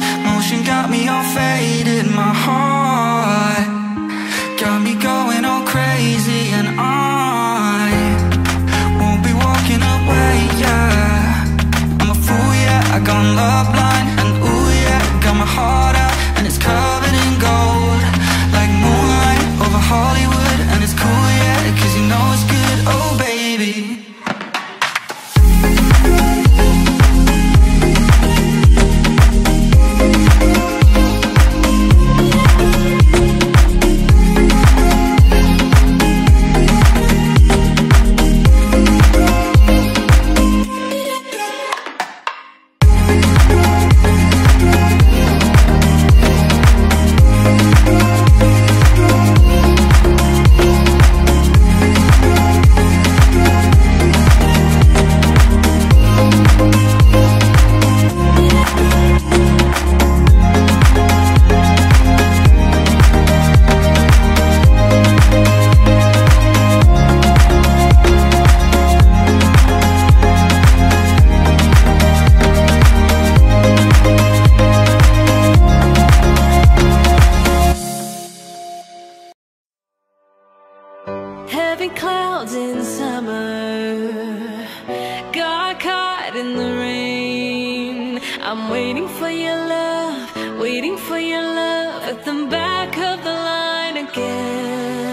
Motion got me all faded, my heart Got me going all crazy and I Won't be walking away, yeah. I'm a fool, yeah, I gone love blind And ooh, yeah, got my heart out and it's cold. Heavy clouds in summer. Got caught in the rain. I'm waiting for your love, waiting for your love At the back of the line again